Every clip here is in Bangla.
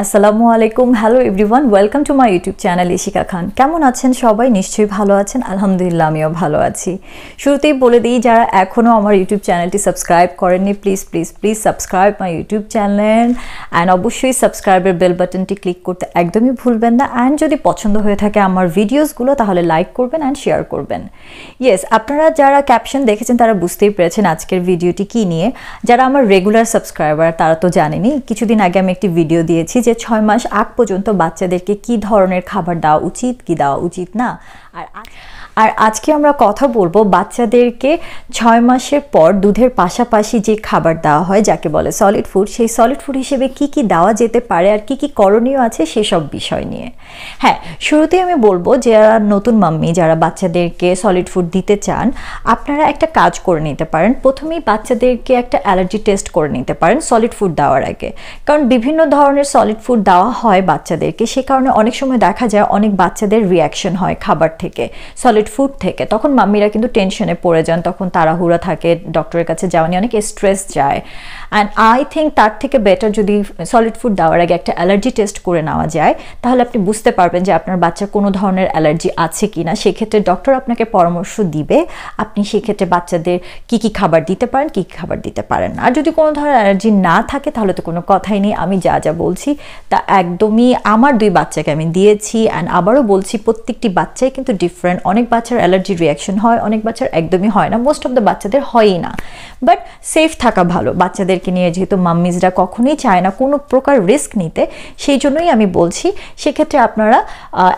আসসালামু আলাইকুম। Hello everyone welcome to my YouTube channel Ishika Khan কেমন আছেন সবাই? নিশ্চয়ই ভালো আছেন। আলহামদুলিল্লাহ, আমিও ভালো আছি। শুরুতেই বলে দিই, যারা এখনও আমার ইউটিউব চ্যানেলটি সাবস্ক্রাইব করেননি please please please subscribe my YouTube channel and অবশ্যই সাবস্ক্রাইবের বেল বাটনটি ক্লিক করতে একদমই ভুলবেন না। অ্যান্ড যদি পছন্দ হয়ে থাকে আমার ভিডিওসগুলো তাহলে লাইক করবেন অ্যান্ড শেয়ার করবেন। ইয়েস আপনারা যারা ক্যাপশন দেখেছেন, তারা বুঝতেই পেরেছেন আজকের ভিডিওটি কী নিয়ে। যারা আমার রেগুলার সাবস্ক্রাইবার তারা তো জানেনি কিছুদিন আগে আমি একটি ভিডিও দিয়েছি যে ছয় মাস আগ পর্যন্ত বাচ্চাদেরকে কি ধরনের খাবার দেওয়া উচিত, কি দেওয়া উচিত না? আর আর আজকে আমরা কথা বলব বাচ্চাদেরকে ছয় মাসের পর দুধের পাশাপাশি যে খাবার দেওয়া হয় যাকে বলে সলিড ফুড সেই সলিড ফুড হিসেবে কি কি দেওয়া যেতে পারে আর কি কি করণীয় আছে সেসব বিষয় নিয়ে। হ্যাঁ শুরুতেই আমি বলব যারা নতুন মাম্মি, যারা বাচ্চাদেরকে সলিড ফুড দিতে চান, আপনারা একটা কাজ করে নিতে পারেন। প্রথমেই বাচ্চাদেরকে একটা অ্যালার্জি টেস্ট করে নিতে পারেন সলিড ফুড দেওয়ার আগে। কারণ বিভিন্ন ধরনের সলিড ফুড দেওয়া হয় বাচ্চাদেরকে, সে কারণে অনেক সময় দেখা যায় অনেক বাচ্চাদের রিয়াকশন হয় খাবার থেকে। সলিড সলিড ফুড থেকে, তখন মাম্মিরা কিন্তু টেনশনে পড়ে যান, তখন তাড়াহুড়া থাকে ডক্টরের কাছে যাওয়া নিয়ে অনেক স্ট্রেস যায়। অ্যান্ড আই থিঙ্ক তার থেকে বেটার যদি সলিড ফুড দেওয়ার আগে একটা অ্যালার্জি টেস্ট করে নেওয়া যায়, তাহলে আপনি বুঝতে পারবেন যে আপনার বাচ্চার কোনো ধরনের অ্যালার্জি আছে কি না সেক্ষেত্রে ডক্টর আপনাকে পরামর্শ দিবে, আপনি সেক্ষেত্রে বাচ্চাদের কি কি খাবার দিতে পারেন, কী কী খাবার দিতে পারেন আর যদি কোনো ধরনের অ্যালার্জি না থাকে, তাহলে তো কোনো কথাই নেই। আমি যা যা বলছি, তা একদমই আমার দুই বাচ্চাকে আমি দিয়েছি। অ্যান্ড আবারও বলছি, প্রত্যেকটি বাচ্চাই কিন্তু ডিফারেন্ট অনেক বাচ্চার অ্যালার্জি রিয়াকশন হয়, অনেক বাচ্চার একদমই হয় না মোস্ট অফ দ্য বাচ্চাদের হয়ই না। বাট সেফ থাকা ভালো। বাচ্চাদেরকে নিয়ে যেহেতু মাম্মিজরা কখনোই চায় না কোনো প্রকার রিস্ক নিতে, সেই জন্যই আমি বলছি, সেক্ষেত্রে আপনারা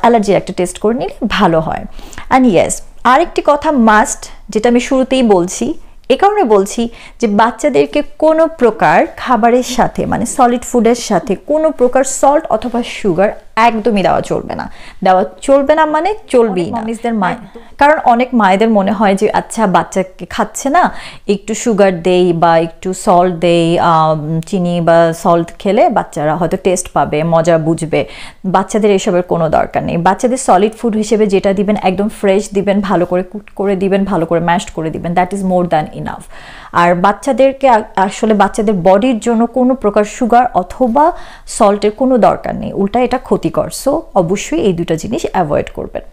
অ্যালার্জির একটা টেস্ট করে নিলে ভালো হয়। অ্যান্ড ইয়েস আরেকটি কথা মাস্ট যেটা আমি শুরুতেই বলছি, এ কারণে বলছি যে বাচ্চাদেরকে কোনো প্রকার খাবারের সাথে মানে সলিড ফুডের সাথে কোনো প্রকার সল্ট অথবা সুগার একদমই দেওয়া চলবে না। দেওয়া চলবে না মানে চলবেই না। মামিজদের মায় কারণ অনেক মায়েদের মনে হয় যে আচ্ছা বাচ্চাকে খাচ্ছে না একটু সুগার দেই বা একটু সল্ট দেই চিনি বা সল্ট খেলে বাচ্চারা হয়তো টেস্ট পাবে মজা বুঝবে। বাচ্চাদের এসবের কোনো দরকার নেই। বাচ্চাদের সলিড ফুড হিসেবে যেটা দিবেন একদম ফ্রেশ দিবেন ভালো করে কুট করে দিবেন ভালো করে ম্যাশড করে দিবেন that is more than enough আর বাচ্চাদেরকে আসলে বাচ্চাদের বডির জন্য কোনো প্রকার সুগার অথবা সল্টের কোনো দরকার নেই। উল্টা এটা ক্ষতিকর। সো অবশ্যই এই দুটা জিনিস অ্যাভয়েড করবেন।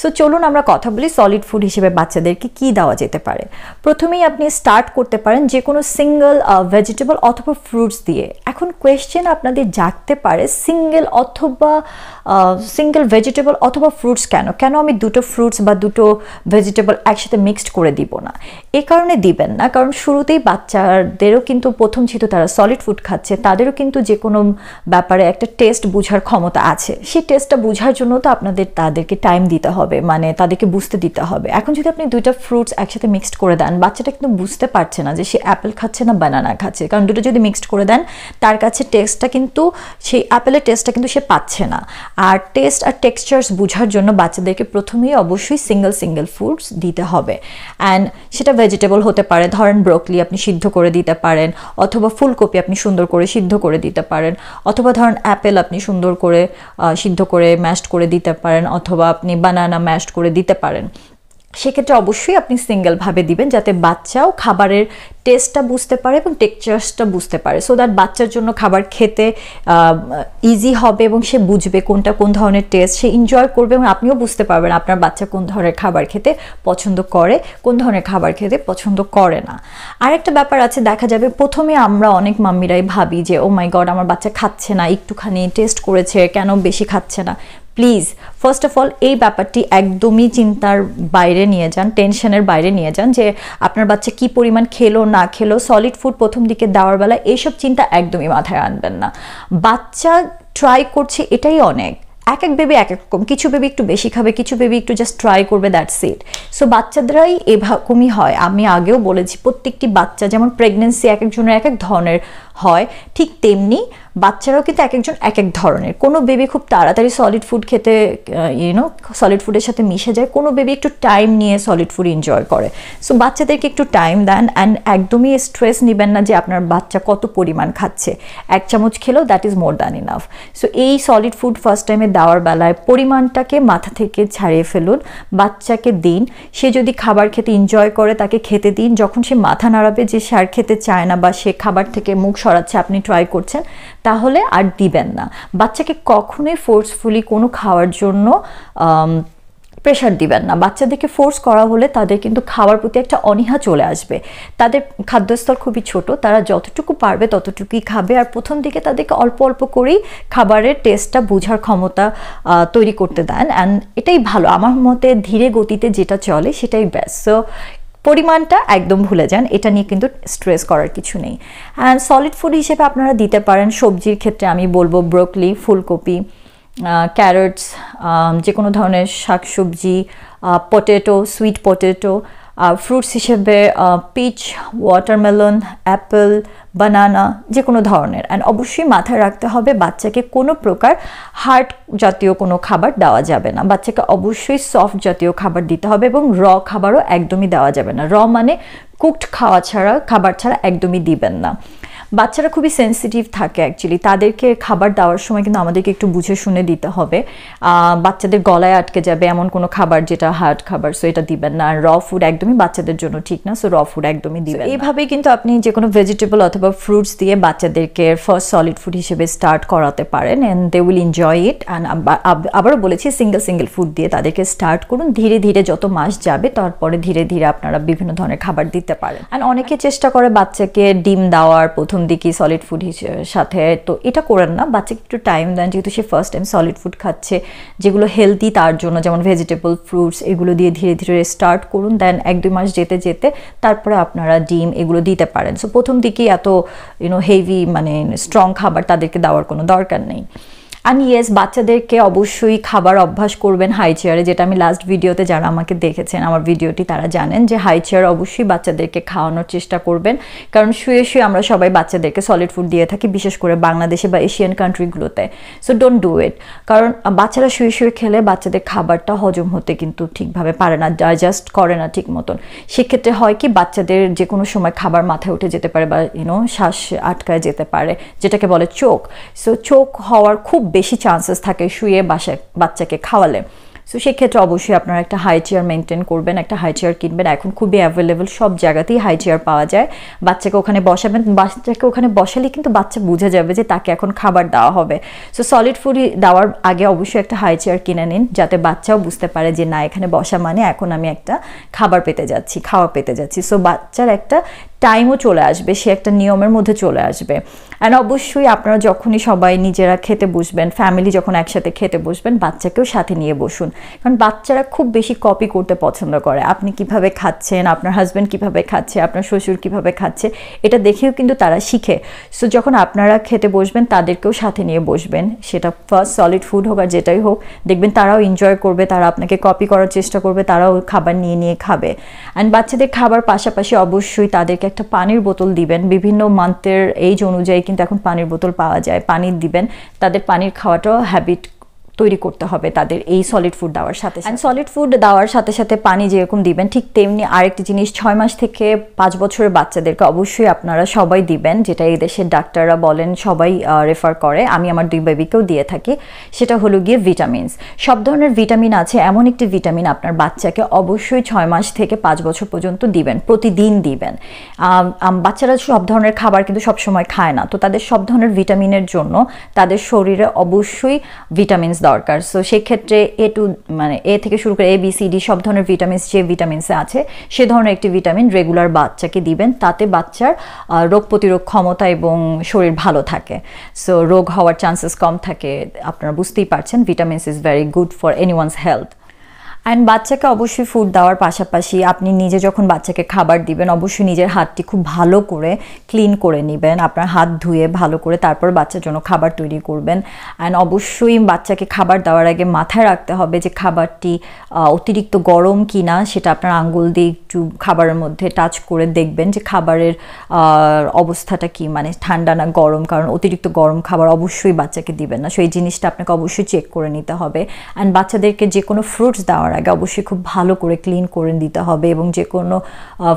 সো চলুন আমরা কথা বলি সলিড ফুড হিসেবে বাচ্চাদেরকে কি দেওয়া যেতে পারে। প্রথমেই আপনি স্টার্ট করতে পারেন যে কোনো সিঙ্গেল ভেজিটেবল অথবা ফ্রুটস দিয়ে। এখন কোয়েশ্চেন আপনাদের জাগতে পারে সিঙ্গেল অথবা সিঙ্গেল ভেজিটেবল অথবা ফ্রুটস কেন? কেন আমি দুটো ফ্রুটস বা দুটো ভেজিটেবল একসাথে মিক্সড করে দিব না? এ কারণে দিবেন না, কারণ শুরুতেই বাচ্চাদেরও কিন্তু প্রথম যেহেতু তারা সলিড ফুড খাচ্ছে, তাদেরও কিন্তু যে কোনো ব্যাপারে একটা টেস্ট বোঝার ক্ষমতা আছে। সেই টেস্টটা বোঝার জন্য তো আপনাদের তাদেরকে টাইম দিতে হবে। মানে তাদেরকে বুঝতে দিতে হবে। এখন যদি আপনি দুইটা ফ্রুটস একসাথে মিক্সড করে দেন, বাচ্চাটা কিন্তু বুঝতে পারছে না যে সে অ্যাপেল খাচ্ছে না বানানা খাচ্ছে। কারণ দুটো যদি মিক্সড করে দেন, তার কাছে টেস্টটা কিন্তু, সেই অ্যাপেলের টেস্টটা কিন্তু সে পাচ্ছে না। আর টেস্ট আর টেক্সচার্স বোঝার জন্য বাচ্চাদেরকে প্রথমেই অবশ্যই সিঙ্গেল সিঙ্গেল ফুডস দিতে হবে। অ্যান্ড সেটা ভেজিটেবল হতে পারে, ধরেন ব্রোকলি আপনি সিদ্ধ করে দিতে পারেন, অথবা ফুলকপি আপনি সুন্দর করে সিদ্ধ করে দিতে পারেন, অথবা ধরেন অ্যাপেল আপনি সুন্দর করে সিদ্ধ করে ম্যাশড করে দিতে পারেন, অথবা আপনি বানানা ম্যাশড করে দিতে পারেন। সেক্ষেত্রে অবশ্যই আপনি সিঙ্গেলভাবে দিবেন যাতে বাচ্চাও খাবারের টেস্টটা বুঝতে পারে এবং টেক্সচার্সটা বুঝতে পারে। সো দ্যাট বাচ্চার জন্য খাবার খেতে ইজি হবে এবং সে বুঝবে কোনটা কোন ধরনের টেস্ট সে এনজয় করবে এবং আপনিও বুঝতে পারবেন আপনার বাচ্চা কোন ধরনের খাবার খেতে পছন্দ করে, কোন ধরনের খাবার খেতে পছন্দ করে না। আরেকটা ব্যাপার আছে, দেখা যাবে প্রথমে আমরা অনেক মাম্মিরাই ভাবি যে ও মাই গড আমার বাচ্চা খাচ্ছে না, একটুখানি টেস্ট করেছে, কেন বেশি খাচ্ছে না? প্লিজ ফার্স্ট অফ অল এই ব্যাপারটি একদমই চিন্তার বাইরে নিয়ে যান, টেনশনের বাইরে নিয়ে যান যে আপনার বাচ্চা কি পরিমাণ খেলো, না খেলো সলিড ফুড প্রথম দিকে দেওয়ার বেলা এইসব চিন্তা একদমই মাথায় আনবেন না। বাচ্চা ট্রাই করছে এটাই অনেক। এক এক বেবি এক এক রকম। কিছু বেবি একটু বেশি খাবে, কিছু বেবি একটু জাস্ট ট্রাই করবে দ্যাটস ইট সো বাচ্চাদেরাই এরকমই হয়। আমি আগেও বলেছি, প্রত্যেকটি বাচ্চা যেমন প্রেগনেন্সি এক একজনের এক এক ধরনের হয়, ঠিক তেমনি বাচ্চারাও কিন্তু এক একজন এক এক ধরনের। কোনো বেবি খুব তাড়াতাড়ি সলিড ফুড খেতে ইউনো সলিড ফুডের সাথে মিশে যায়, কোনো বেবি একটু টাইম নিয়ে সলিড ফুড এনজয় করে। সো বাচ্চাদেরকে একটু টাইম দেন অ্যান্ড একদমই স্ট্রেস নেবেন না যে আপনার বাচ্চা কত পরিমাণ খাচ্ছে। এক চামচ খেলেও that is more than enough so এই সলিড ফুড ফার্স্ট টাইমে দেওয়ার বেলায় পরিমাণটাকে মাথা থেকে ছাড়িয়ে ফেলুন। বাচ্চাকে দিন। সে যদি খাবার খেতে এনজয় করে, তাকে খেতে দিন। যখন সে মাথা নাড়াবে যে সে খেতে চায় না বা সে খাবার থেকে মুখ সরাচ্ছে, আপনি ট্রাই করছেন তাহলে আর দিবেন না। বাচ্চাকে কখনোই ফোর্সফুলি কোনো খাওয়ার জন্য প্রেশার দিবেন না। বাচ্চাদেরকে ফোর্স করা হলে তাদের কিন্তু খাওয়ার প্রতি একটা অনীহা চলে আসবে। তাদের খাদ্যস্তর খুবই ছোট, তারা যতটুকু পারবে ততটুকুই খাবে। আর প্রথম দিকে তাদেরকে অল্প অল্প করেই খাবারের টেস্টটা বোঝার ক্ষমতা তৈরি করতে দেন। অ্যান্ড এটাই ভালো। আমার মতে ধীরে গতিতে যেটা চলে সেটাই বেস্ট সো পরিমাণটা একদম ভুলে যান, এটা নিয়ে কিন্তু স্ট্রেস করার কিছু নেই। অ্যান্ড সলিড ফুড হিসেবে আপনারা দিতে পারেন, সবজির ক্ষেত্রে আমি বলব ব্রোকলি ফুলকপি ক্যারটস যে কোনো ধরনের শাকসবজি পটেটো সুইট পটেটো ফ্রুটস হিসেবে পিচ ওয়াটারমেলন অ্যাপেল বানানা যে কোনো ধরনের। অ্যান্ড অবশ্যই মাথায় রাখতে হবে, বাচ্চাকে কোনো প্রকার হার্ড জাতীয় কোনো খাবার দেওয়া যাবে না। বাচ্চাকে অবশ্যই সফট জাতীয় খাবার দিতে হবে এবং র খাবারও একদমই দেওয়া যাবে না। র মানে কুকড খাওয়া ছাড়া, খাবার ছাড়া একদমই দিবেন না। বাচ্চারা খুবই সেন্সিটিভ থাকে অ্যাকচুয়ালি তাদেরকে খাবার দেওয়ার সময় কিন্তু আমাদেরকে একটু বুঝে শুনে দিতে হবে। বাচ্চাদের গলায় আটকে যাবে এমন কোনো খাবার যেটা হার্ড খাবার সো এটা দিবেন না। আর র ফুড একদমই বাচ্চাদের জন্য ঠিক না সো র ফুড একদমই দিবেন। এইভাবেই কিন্তু আপনি যে কোনো ভেজিটেবল অথবা ফ্রুটস দিয়ে বাচ্চাদেরকে ফার্স্ট সলিড ফুড হিসেবে স্টার্ট করাতে পারেন and they will enjoy it and আবারও বলেছি সিঙ্গেল সিঙ্গেল ফুড দিয়ে তাদেরকে স্টার্ট করুন। ধীরে ধীরে যত মাস যাবে তারপরে ধীরে ধীরে আপনারা বিভিন্ন ধরনের খাবার দিতে পারেন। অ্যান্ড অনেকে চেষ্টা করে বাচ্চাকে ডিম দেওয়ার প্রথম দিকে সলিড ফুড সাথে, তো এটা করেন না। বাচ্চাকে একটু টাইম দেন, যেহেতু সে ফার্স্ট টাইম সলিড ফুড খাচ্ছে, যেগুলো হেলদি তার জন্য, যেমন ভেজিটেবল ফ্রুটস এগুলো দিয়ে ধীরে ধীরে স্টার্ট করুন দেন এক দুই মাস যেতে যেতে তারপরে আপনারা ডিম এগুলো দিতে পারেন। সো প্রথম দিকেই এত ইউনো হেভি মানে স্ট্রং খাবার তাদেরকে দেওয়ার কোনো দরকার নেই। অ্যান্ড ইয়েস বাচ্চাদেরকে অবশ্যই খাবার অভ্যাস করবেন হাই চেয়ারে যেটা আমি লাস্ট ভিডিওতে যারা আমাকে দেখেছেন, আমার ভিডিওটি তারা জানেন যে হাই চেয়ার অবশ্যই বাচ্চাদেরকে খাওয়ানোর চেষ্টা করবেন। কারণ শুয়ে শুয়ে আমরা সবাই বাচ্চাদেরকে সলিড ফুড দিয়ে থাকি, বিশেষ করে বাংলাদেশে বা এশিয়ান কান্ট্রিগুলোতে সো ডোন্ট ডু ইট কারণ বাচ্চারা শুয়ে শুয়ে খেলে বাচ্চাদের খাবারটা হজম হতে কিন্তু ঠিকভাবে পারে না ডাইজেস্ট করে না ঠিক মতন। সেক্ষেত্রে হয় কি, বাচ্চাদের যে কোনো সময় খাবার মাথায় উঠে যেতে পারে বা ইউনো শ্বাস আটকায় যেতে পারে, যেটাকে বলে চোখ। সো চোখ হওয়ার খুব বেশি চান্সেস থাকে শুয়ে বাসা, বাচ্চাকে খাওয়ালে। সো সেক্ষেত্রে অবশ্যই আপনারা একটা হাই চেয়ার মেনটেন করবেন, একটা হাই চেয়ার কিনবেন। এখন খুবই অ্যাভেলেবল সব জায়গাতেই হাই চেয়ার পাওয়া যায়। বাচ্চাকে ওখানে বসাবেন, বাচ্চাকে ওখানে বসালে কিন্তু বাচ্চা বুঝে যাবে যে তাকে এখন খাবার দেওয়া হবে। সো সলিড ফুড দেওয়ার আগে অবশ্যই একটা হাই চেয়ার কিনে নিন, যাতে বাচ্চাও বুঝতে পারে যে, না, এখানে বসা মানে এখন আমি একটা খাবার পেতে যাচ্ছি, খাওয়া পেতে যাচ্ছি। সো বাচ্চার একটা টাইমও চলে আসবে, সে একটা নিয়মের মধ্যে চলে আসবে। অ্যান্ড অবশ্যই আপনারা যখনই সবাই নিজেরা খেতে বসবেন ফ্যামিলি যখন একসাথে খেতে বসবেন, বাচ্চাকেও সাথে নিয়ে বসুন। কারণ বাচ্চারা খুব বেশি কপি করতে পছন্দ করে। আপনি কীভাবে খাচ্ছেন, আপনার হাজব্যান্ড কীভাবে খাচ্ছে, আপনার শ্বশুর কীভাবে খাচ্ছে, এটা দেখেও কিন্তু তারা শিখে। সো যখন আপনারা খেতে বসবেন, তাদেরকেও সাথে নিয়ে বসবেন। সেটা ফার্স্ট সলিড ফুড হোক আর যেটাই হোক, দেখবেন তারাও এনজয় করবে, তারা আপনাকে কপি করার চেষ্টা করবে, তারাও খাবার নিয়ে নিয়ে খাবে। অ্যান্ড বাচ্চাদের খাবার পাশাপাশি অবশ্যই তাদেরকে একটা পানির বোতল দিবেন। বিভিন্ন মান্থের এইজ অনুযায়ী কিন্তু এখন পানির বোতল পাওয়া যায়। পানি দিবেন। তাদের পানির খাওয়াটাও হ্যাবিট তৈরি করতে হবে তাদের এই সলিড ফুড দেওয়ার সাথে অ্যান্ড সলিড ফুড দেওয়ার সাথে সাথে পানি যেরকম দিবেন ঠিক তেমনি আরেকটি জিনিস ছয় মাস থেকে পাঁচ বছরের বাচ্চাদেরকে অবশ্যই আপনারা সবাই দিবেন যেটা এই দেশের ডাক্তাররা বলেন সবাই রেফার করে। আমি আমার দুই বেবিকেও দিয়ে থাকি। সেটা হলো গিয়ে ভিটামিনস সব ধরনের ভিটামিন আছে এমন একটি ভিটামিন আপনার বাচ্চাকে অবশ্যই ছয় মাস থেকে পাঁচ বছর পর্যন্ত দিবেন প্রতিদিন দিবেন। বাচ্চারা সব ধরনের খাবার কিন্তু সবসময় খায় না। তো তাদের সব ধরনের ভিটামিনের জন্য তাদের শরীরে অবশ্যই ভিটামিনস দরকার। সো সেক্ষেত্রে এ টু মানে এ থেকে শুরু করে এ বি সি ডি সব ধরনের ভিটামিনস যে ভিটামিনসে আছে, সে ধরনের একটি ভিটামিন রেগুলার বাচ্চাকে দিবেন। তাতে বাচ্চার রোগ প্রতিরোধ ক্ষমতা এবং শরীর ভালো থাকে। সো রোগ হওয়ার চান্সেস কম থাকে। আপনারা বুঝতেই পারছেন vitamins is very good for any one's health and বাচ্চাকে অবশ্যই ফুড দেওয়ার পাশাপাশি আপনি নিজে যখন বাচ্চাকে খাবার দিবেন, অবশ্যই নিজের হাতটি খুব ভালো করে ক্লিন করে নেবেন। আপনার হাত ধুয়ে ভালো করে তারপর বাচ্চার জন্য খাবার তৈরি করবেন। অ্যান্ড অবশ্যই বাচ্চাকে খাবার দেওয়ার আগে মাথায় রাখতে হবে যে খাবারটি অতিরিক্ত গরম কি না সেটা আপনার আঙ্গুল দিয়ে একটু খাবারের মধ্যে টাচ করে দেখবেন যে খাবারের অবস্থাটা কি। মানে ঠান্ডা না গরম, কারণ অতিরিক্ত গরম খাবার অবশ্যই বাচ্চাকে দিবেন না। সেই জিনিসটা আপনাকে অবশ্যই চেক করে নিতে হবে। অ্যান্ড বাচ্চাদেরকে যে কোনো ফ্রুটস দেওয়ার আগে অবশ্যই খুব ভালো করে ক্লিন করে দিতে হবে এবং যে কোনো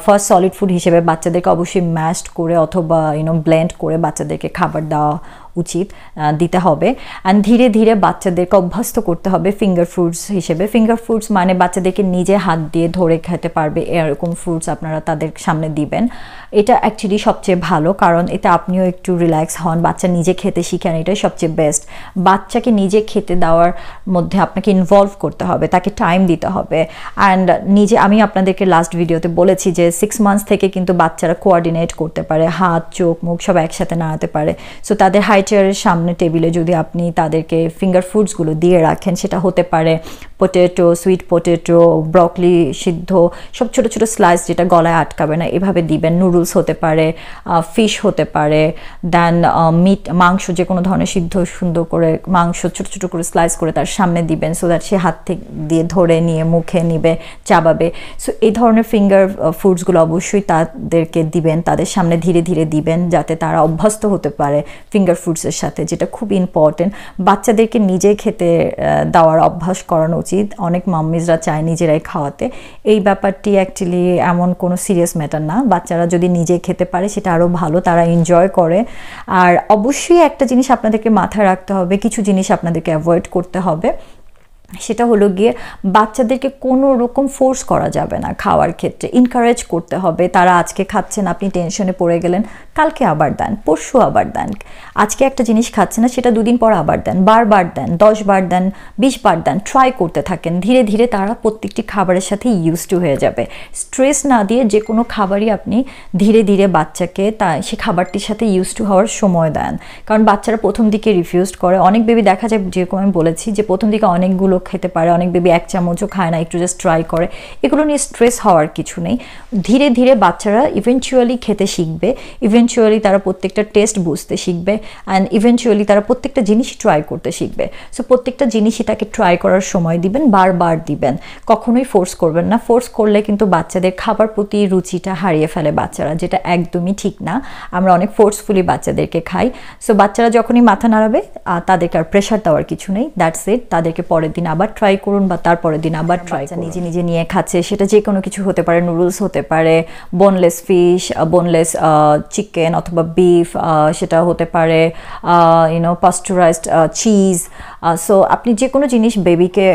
ফার্স্ট সলিড ফুড হিসেবে বাচ্চাদেরকে অবশ্যই ম্যাশড করে অথবা ইউনো ব্লেন্ড করে বাচ্চাদেরকে খাবার দেওয়া উচিত দিতে হবে। অ্যান্ড ধীরে ধীরে বাচ্চাদেরকে অভ্যস্ত করতে হবে ফিঙ্গার ফ্রুটস হিসেবে। ফিঙ্গার ফ্রুটস মানে বাচ্চাদেরকে নিজে হাত দিয়ে ধরে খেতে পারবে, এরকম ফ্রুটস আপনারা তাদের সামনে দিবেন। এটা অ্যাকচুয়ালি সবচেয়ে ভালো, কারণ এতে আপনিও একটু রিল্যাক্স হন, বাচ্চা নিজে খেতে শিখেন এটাই সবচেয়ে বেস্ট বাচ্চাকে নিজে খেতে দেওয়ার মধ্যে আপনাকে ইনভলভ করতে হবে, তাকে টাইম দিতে হবে। অ্যান্ড নিজে, আমি আপনাদেরকে লাস্ট ভিডিওতে বলেছি যে সিক্স মান্থস থেকে কিন্তু বাচ্চারা কোঅর্ডিনেট করতে পারে, হাত, চোখ, মুখ সব একসাথে নাড়াতে পারে। সো তাদের হাই চেয়ারের সামনে টেবিলে যদি আপনি তাদেরকে ফিঙ্গার ফুডসগুলো দিয়ে রাখেন সেটা হতে পারে পোটেটো সুইট পোটেটো ব্রকলি সিদ্ধ, সব ছোট ছোট স্লাইস যেটা গলায় আটকাবে না, এভাবে দিবেন। নুডলস হতে পারে ফিশ হতে পারে দেন মিট মাংস যে কোনো ধরনের সিদ্ধ, সুন্দর করে মাংস ছোট ছোট করে স্লাইস করে তার সামনে দিবেন সো দ্যাট সে হাত থেকে দিয়ে ধরে নিয়ে মুখে নিবে, চাবাবে। সো এই ধরনের ফিঙ্গার ফুডসগুলো অবশ্যই তাদেরকে দিবেন, তাদের সামনে ধীরে ধীরে দিবেন যাতে তারা অভ্যস্ত হতে পারে ফিঙ্গার ফুডসের সাথে, যেটা খুব ইম্পর্টেন্ট বাচ্চাদেরকে নিজে খেতে দেওয়ার অভ্যাস করানো উচিত। অনেক মাম্মিজরা চায় নিজেরাই খাওয়াতে। এই ব্যাপারটি অ্যাকচুয়ালি এমন কোনো সিরিয়াস ম্যাটার না। বাচ্চারা যদি নিজে খেতে পারে, সেটা আরও ভালো, তারা এনজয় করে। আর অবশ্যই একটা জিনিস আপনাদেরকে মাথায় রাখতে হবে, কিছু জিনিস আপনাদেরকে অ্যাভয়েড করতে হবে। সেটা হলো গিয়ে বাচ্চাদেরকে কোনো রকম ফোর্স করা যাবে না খাওয়ার ক্ষেত্রে। ইনকারেজ করতে হবে। তারা আজকে খাচ্ছেন আপনি টেনশনে পড়ে গেলেন কালকে আবার দেন, পরশু আবার দেন। আজকে একটা জিনিস খাচ্ছে না, সেটা দুদিন পর আবার দেন, বারবার দেন দশ বার দেন বিশ বার দেন ট্রাই করতে থাকেন, ধীরে ধীরে তারা প্রত্যেকটি খাবারের সাথে ইউজ টু হয়ে যাবে। স্ট্রেস না দিয়ে যে কোনো খাবারই আপনি ধীরে ধীরে বাচ্চাকে তা, সে খাবারটির সাথে ইউজ টু হওয়ার সময় দেন। কারণ বাচ্চারা প্রথম দিকে রিফিউজ করে। অনেক বেবি দেখা যায়, যেরকম আমি বলেছি, যে প্রথম দিকে অনেকগুলো খেতে পারে, অনেক বেবি এক চামচও খায় না, একটু জাস্ট ট্রাই করে। এগুলো নিয়ে স্ট্রেস হওয়ার কিছু নেই। ধীরে ধীরে বাচ্চারা ইভেনচুয়ালি খেতে শিখবে। ইভেনচুয়ালি তারা প্রত্যেকটা টেস্ট বুঝতে শিখবে অ্যান্ড ইভেনচুয়ালি তারা প্রত্যেকটা জিনিসই ট্রাই করতে শিখবে। সো প্রত্যেকটা জিনিসই তাকে ট্রাই করার সময় দিবেন বারবার দিবেন। কখনোই ফোর্স করবেন না। ফোর্স করলে কিন্তু বাচ্চাদের খাবার প্রতি রুচিটা হারিয়ে ফেলে বাচ্চারা যেটা একদমই ঠিক না। আমরা অনেক ফোর্সফুলি বাচ্চাদেরকে খাই। সো বাচ্চারা যখনই মাথা নাড়াবে তাদেরকে আর প্রেশার দেওয়ার কিছু নেই। দ্যাটস ইট তাদেরকে পরের দিন আবার ট্রাই করুন বা তারপরের দিন আবার ট্রাই নিজে নিজে নিয়ে খাচ্ছে। সেটা যে কোনো কিছু হতে পারে। নুডলস হতে পারে। বোনলেস ফিশ বোনলেস চিকেন অথবা বিফ সেটা হতে পারে ইউনো পাস্টুরাইজড চিজ সো আপনি যে কোনো জিনিস বেবিকে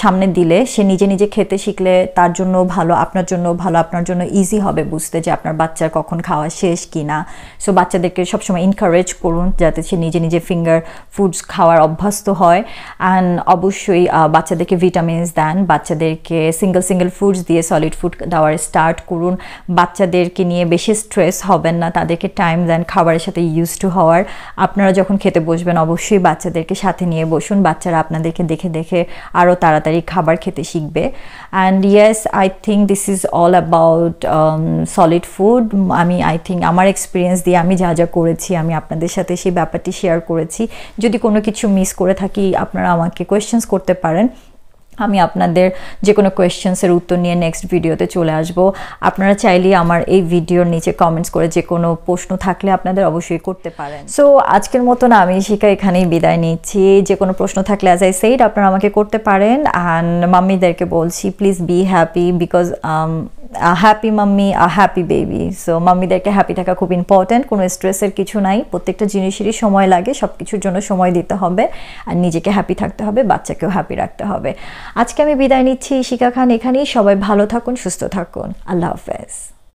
সামনে দিলে, সে নিজে নিজে খেতে শিখলে তার জন্য ভালো, আপনার জন্য ভালো, আপনার জন্য ইজি হবে বুঝতে যে আপনার বাচ্চার কখন খাওয়া শেষ কি না সো বাচ্চাদেরকে সবসময় ইনকারেজ করুন যাতে সে নিজে নিজে ফিঙ্গার ফুডস খাওয়ার অভ্যস্ত হয়। অ্যান্ড অবশ্যই বাচ্চাদেরকে ভিটামিনস দেন, বাচ্চাদেরকে সিঙ্গেল সিঙ্গেল ফুডস দিয়ে সলিড ফুড দেওয়ার স্টার্ট করুন। বাচ্চাদেরকে নিয়ে বেশি স্ট্রেস হবেন না তাদেরকে টাইম দেন, খাবারের সাথে ইউজ টু হওয়ার। আপনারা যখন খেতে বসবেন, অবশ্যই বাচ্চাদেরকে সাথে নিয়ে বসুন। বাচ্চারা আপনাদেরকে দেখে দেখে আরও তাড়াতাড়ি খাবার খেতে শিখবে। And yes I think this is all about solid food আমি আই থিঙ্ক আমার এক্সপিরিয়েন্স দিয়ে আমি যা যা করেছি, আমি আপনাদের সাথে সেই ব্যাপারটি শেয়ার করেছি। যদি কোনো কিছু মিস করে থাকি, আপনারা আমাকে কোয়েশ্চেন্স করতে পারেন। আমি আপনাদের যে কোনো কোয়েশ্চেন্সের উত্তর নিয়ে নেক্সট ভিডিওতে চলে আসব। আপনারা চাইলে আমার এই ভিডিওর নিচে কমেন্টস করে যে কোনো প্রশ্ন থাকলে আপনাদের অবশ্যই করতে পারেন। সো আজকের মতন আমি শিখা এখানেই বিদায় নিচ্ছি। যে কোনো প্রশ্ন থাকলে অ্যাজ আই সেইড আপনারা আমাকে করতে পারেন। অ্যান্ড মাম্মিদেরকে বলছি please be happy because happy mummy a happy baby so মাম্মিদেরকে happy থাকা খুব ইম্পর্ট্যান্ট কোনো স্ট্রেসের কিছু নাই। প্রত্যেকটা জিনিসেরই সময় লাগে সব কিছুর জন্য সময় দিতে হবে আর নিজেকে হ্যাপি থাকতে হবে, বাচ্চাকেও হ্যাপি রাখতে হবে। আজকে আমি বিদায় নিচ্ছি শিকা খান এখানেই। সবাই ভালো থাকুন, সুস্থ থাকুন। আল্লাহ হাফেজ।